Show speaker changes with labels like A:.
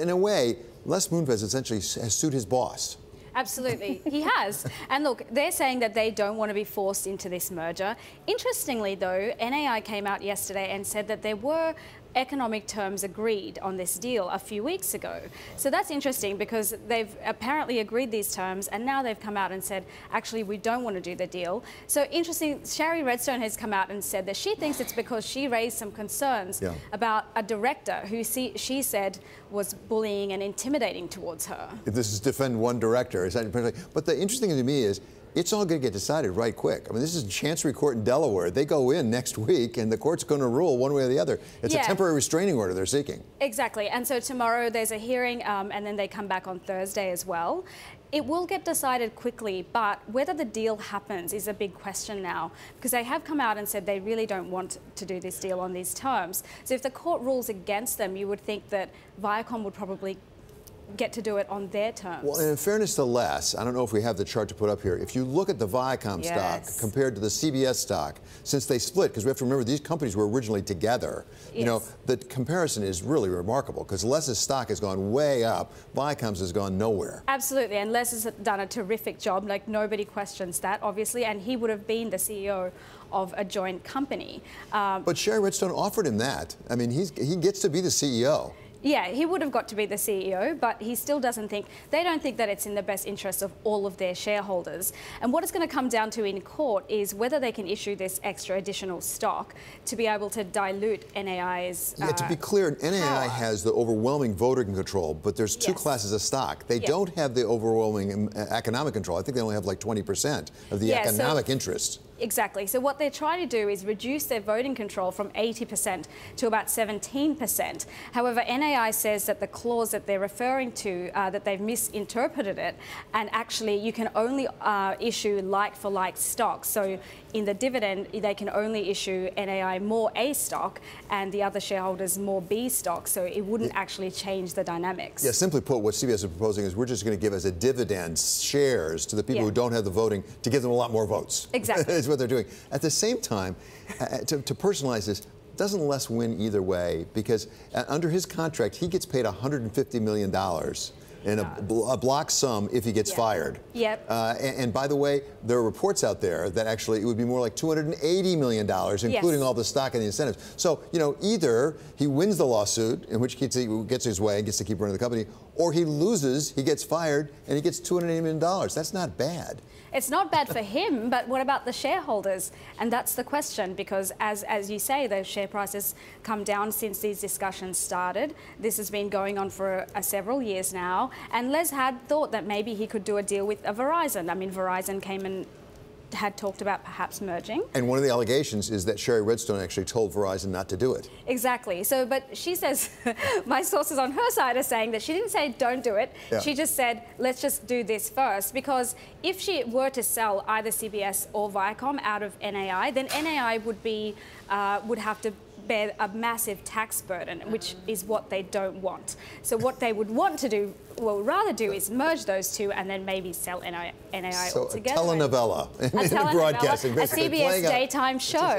A: In a way, Les Moonves essentially has sued his boss.
B: Absolutely, he has. And look, they're saying that they don't want to be forced into this merger. Interestingly, though, NAI came out yesterday and said that there were economic terms agreed on this deal a few weeks ago. So that's interesting because they've apparently agreed these terms and now they've come out and said, actually, we don't want to do the deal. So interesting, Shari Redstone has come out and said that she thinks it's because she raised some concerns yeah. about a director who see, she said was bullying and intimidating towards her.
A: This is defend one director. Is that, but the interesting thing to me is it's all going to get decided right quick. I mean, this is Chancery Court in Delaware. They go in next week, and the court's going to rule one way or the other. It's yeah. a temporary restraining order they're seeking.
B: Exactly. And so tomorrow there's a hearing, um, and then they come back on Thursday as well. It will get decided quickly, but whether the deal happens is a big question now because they have come out and said they really don't want to do this deal on these terms. So if the court rules against them, you would think that Viacom would probably get to do it on their terms.
A: Well, in fairness to Les, I don't know if we have the chart to put up here. If you look at the Viacom yes. stock compared to the CBS stock, since they split, because we have to remember these companies were originally together, yes. you know, the comparison is really remarkable because Les's stock has gone way up, Viacom's has gone nowhere.
B: Absolutely, and Les has done a terrific job. Like, nobody questions that, obviously, and he would have been the CEO of a joint company.
A: Um, but Shari Redstone offered him that. I mean, he's, he gets to be the CEO.
B: Yeah, he would have got to be the CEO, but he still doesn't think, they don't think that it's in the best interest of all of their shareholders. And what it's going to come down to in court is whether they can issue this extra additional stock to be able to dilute NAI's.
A: Uh, yeah, to be uh, clear, NAI power. has the overwhelming voting control, but there's two yes. classes of stock. They don't have the overwhelming um, economic control. I think they only have like 20% of the yeah, economic so interest.
B: Exactly. So what they're trying to do is reduce their voting control from 80% to about 17%. However, NAI says that the clause that they're referring to, uh, that they've misinterpreted it, and actually you can only uh, issue like-for-like stock. So in the dividend, they can only issue NAI more A stock and the other shareholders more B stock. So it wouldn't yeah. actually change the dynamics.
A: Yeah, simply put, what CBS is proposing is we're just going to give as a dividend shares to the people yeah. who don't have the voting to give them a lot more votes.
B: Exactly.
A: what they're doing. At the same time, uh, to, to personalize this, doesn't Les win either way because uh, under his contract, he gets paid $150 million in a, a, block sum if he gets yep. fired.
B: Yep.
A: Uh, and, and, by the way, there are reports out there that actually it would be more like $280 million, including yes. all the stock and the incentives. So, you know, either he wins the lawsuit, in which case he gets his way and gets to keep running the company, or he loses, he gets fired, and he gets $280 million. That's not bad.
B: It's not bad for him, but what about the shareholders? And that's the question, because as, as you say, the share prices come down since these discussions started. This has been going on for uh, several years now. And Les had thought that maybe he could do a deal with a Verizon. I mean, Verizon came and had talked about perhaps merging.
A: And one of the allegations is that Shari Redstone actually told Verizon not to do it.
B: Exactly. So, but she says, my sources on her side are saying that she didn't say don't do it. Yeah. She just said, let's just do this first. Because if she were to sell either CBS or Viacom out of NAI, then NAI would be, uh, would have to bear a massive tax burden, which is what they don't want. So what they would want to do, well, rather do is merge those two and then maybe sell NAI, NAI
A: so uh,
B: altogether.
A: A telenovela in,
B: a telenovela,
A: broadcasting,
B: a CBS daytime show.